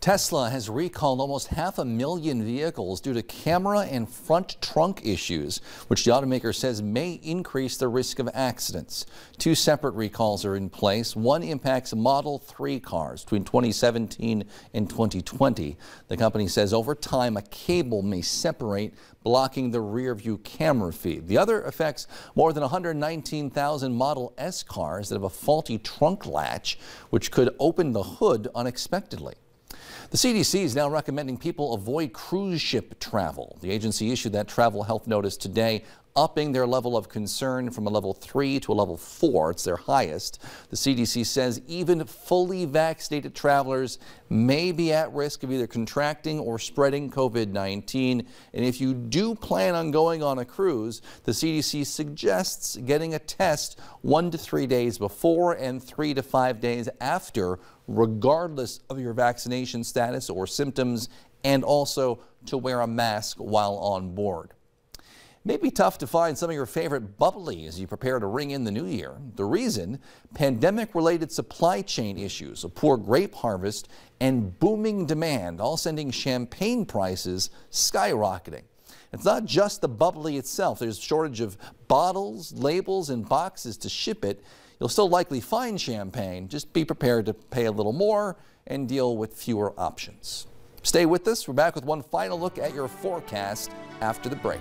Tesla has recalled almost half a million vehicles due to camera and front trunk issues, which the automaker says may increase the risk of accidents. Two separate recalls are in place. One impacts Model 3 cars between 2017 and 2020. The company says over time a cable may separate, blocking the rear view camera feed. The other affects more than 119,000 Model S cars that have a faulty trunk latch, which could open the hood unexpectedly. The CDC is now recommending people avoid cruise ship travel. The agency issued that travel health notice today, upping their level of concern from a level 3 to a level 4. It's their highest. The CDC says even fully vaccinated travelers may be at risk of either contracting or spreading COVID-19. And if you do plan on going on a cruise, the CDC suggests getting a test one to three days before and three to five days after, regardless of your vaccination status or symptoms, and also to wear a mask while on board may be tough to find some of your favorite bubbly as you prepare to ring in the new year. The reason, pandemic-related supply chain issues, a poor grape harvest, and booming demand, all sending champagne prices skyrocketing. It's not just the bubbly itself. There's a shortage of bottles, labels, and boxes to ship it. You'll still likely find champagne. Just be prepared to pay a little more and deal with fewer options. Stay with us. We're back with one final look at your forecast after the break.